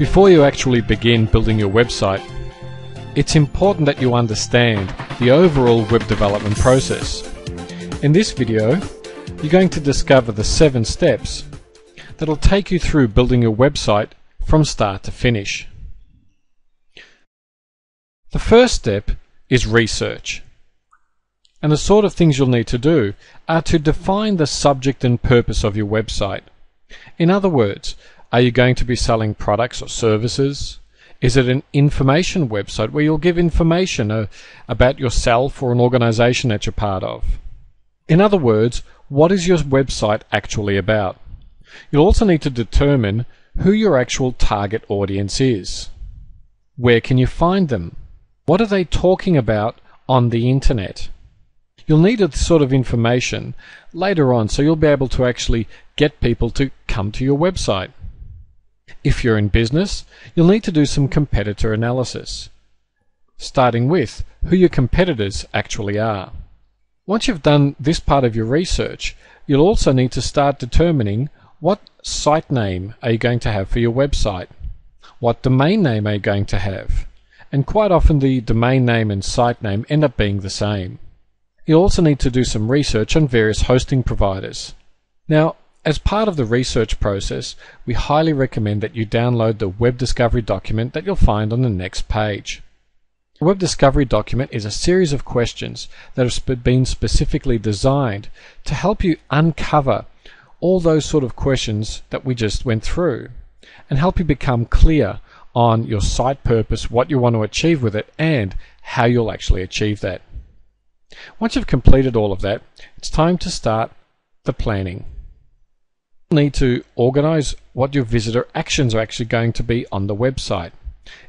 Before you actually begin building your website, it's important that you understand the overall web development process. In this video, you're going to discover the seven steps that'll take you through building your website from start to finish. The first step is research. And the sort of things you'll need to do are to define the subject and purpose of your website. In other words, are you going to be selling products or services? Is it an information website where you'll give information uh, about yourself or an organization that you're part of? In other words, what is your website actually about? You'll also need to determine who your actual target audience is. Where can you find them? What are they talking about on the internet? You'll need this sort of information later on so you'll be able to actually get people to come to your website. If you're in business, you'll need to do some competitor analysis, starting with who your competitors actually are. Once you've done this part of your research, you'll also need to start determining what site name are you going to have for your website? What domain name are you going to have? And quite often the domain name and site name end up being the same. You'll also need to do some research on various hosting providers. Now, as part of the research process, we highly recommend that you download the Web Discovery document that you'll find on the next page. The Web Discovery document is a series of questions that have been specifically designed to help you uncover all those sort of questions that we just went through and help you become clear on your site purpose, what you want to achieve with it, and how you'll actually achieve that. Once you've completed all of that, it's time to start the planning. Need to organize what your visitor actions are actually going to be on the website.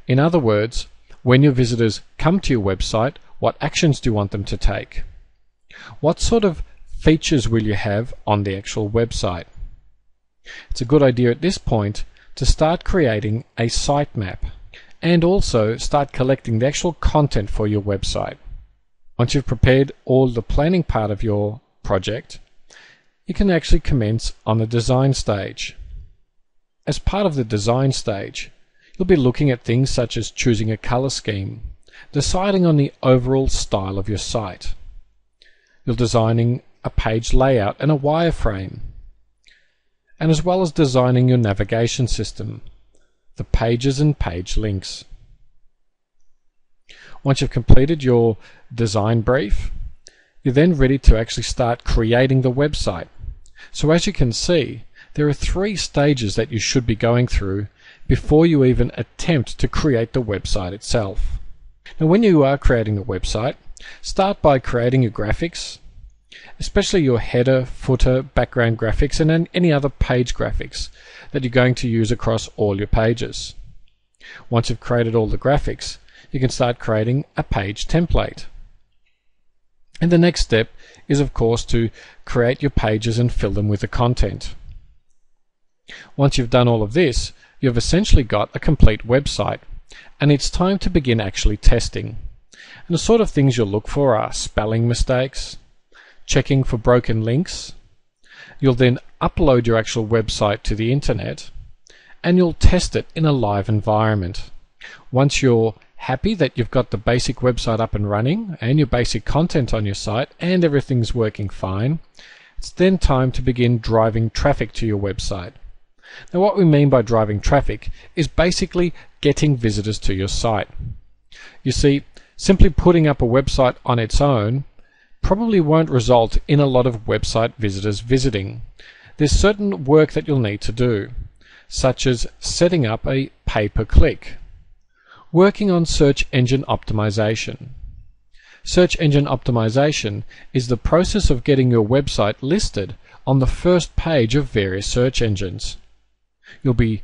In other words, when your visitors come to your website, what actions do you want them to take? What sort of features will you have on the actual website? It's a good idea at this point to start creating a sitemap and also start collecting the actual content for your website. Once you've prepared all the planning part of your project, you can actually commence on the design stage. As part of the design stage, you'll be looking at things such as choosing a color scheme, deciding on the overall style of your site. You're designing a page layout and a wireframe, and as well as designing your navigation system, the pages and page links. Once you've completed your design brief, you're then ready to actually start creating the website. So as you can see, there are three stages that you should be going through before you even attempt to create the website itself. Now when you are creating a website, start by creating your graphics, especially your header, footer, background graphics, and any other page graphics that you're going to use across all your pages. Once you've created all the graphics, you can start creating a page template. And the next step is of course to create your pages and fill them with the content. Once you've done all of this, you've essentially got a complete website and it's time to begin actually testing. And the sort of things you'll look for are spelling mistakes, checking for broken links. You'll then upload your actual website to the internet and you'll test it in a live environment. Once you're happy that you've got the basic website up and running and your basic content on your site and everything's working fine, it's then time to begin driving traffic to your website. Now what we mean by driving traffic is basically getting visitors to your site. You see, simply putting up a website on its own probably won't result in a lot of website visitors visiting. There's certain work that you'll need to do, such as setting up a pay-per-click Working on search engine optimization. Search engine optimization is the process of getting your website listed on the first page of various search engines. You'll be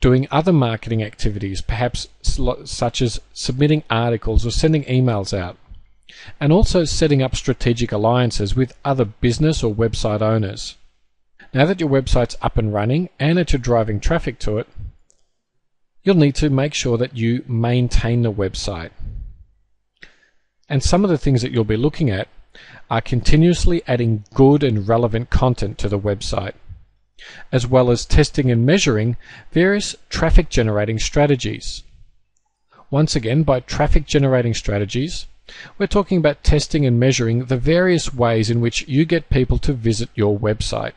doing other marketing activities, perhaps such as submitting articles or sending emails out, and also setting up strategic alliances with other business or website owners. Now that your website's up and running and that you're driving traffic to it, you'll need to make sure that you maintain the website. And some of the things that you'll be looking at are continuously adding good and relevant content to the website. as well as testing and measuring various traffic generating strategies. Once again, by traffic generating strategies, we're talking about testing and measuring the various ways in which you get people to visit your website,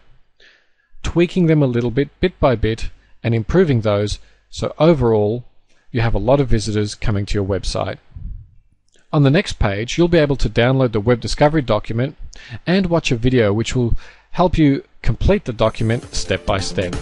tweaking them a little bit, bit by bit, and improving those so overall you have a lot of visitors coming to your website. On the next page, you'll be able to download the web discovery document and watch a video which will help you complete the document step by step.